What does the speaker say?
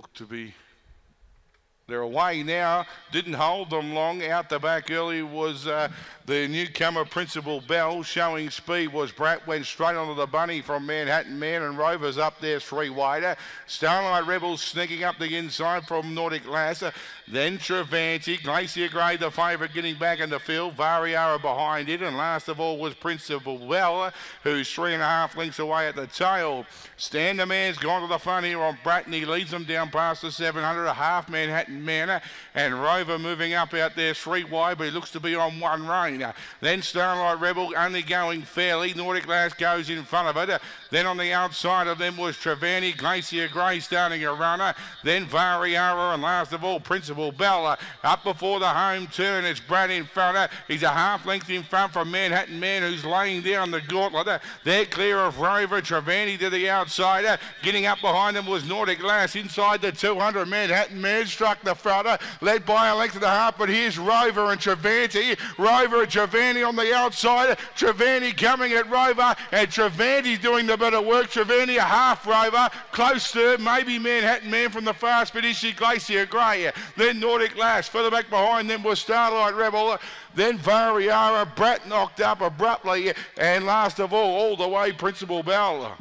look to be they're away now. Didn't hold them long. Out the back early was uh, the newcomer Principal Bell showing speed. Was Brat went straight onto the bunny from Manhattan Man and Rovers up there three wider. Starlight Rebels sneaking up the inside from Nordic Lass. Then Travanti, Glacier Grey, the favourite, getting back in the field. Variara behind it, and last of all was Principal Bell, who's three and a half lengths away at the tail. Stander Man's gone to the front here on Bratton. He leads them down past the 700, a half Manhattan Manor, and Rover moving up out there three wide, but he looks to be on one rein. Then Starlight Rebel only going fairly. Nordic Lass goes in front of it. Then on the outside of them was Trevani, Glacier Grey starting a runner. Then Variara, and last of all, Principal Bella. Up before the home turn, it's Brad in front. He's a half length in front from Manhattan Man, who's laying down the gauntlet. They're clear of Rover. Trevani to the outside. Getting up behind them was Nordic Lass inside the 200. Manhattan Man struck the front, led by a length and a half. But here's Rover and Travanti. Rover and Travanti on the outside. Travanti coming at Rover, and Travanti doing the bit of work. Travanti a half Rover, close third, maybe Manhattan Man from the fast, she Glacier Grey? Then Nordic Lass. Further back behind them was Starlight Rebel. Then Variara, Brat knocked up abruptly, and last of all, all the way, Principal Bell.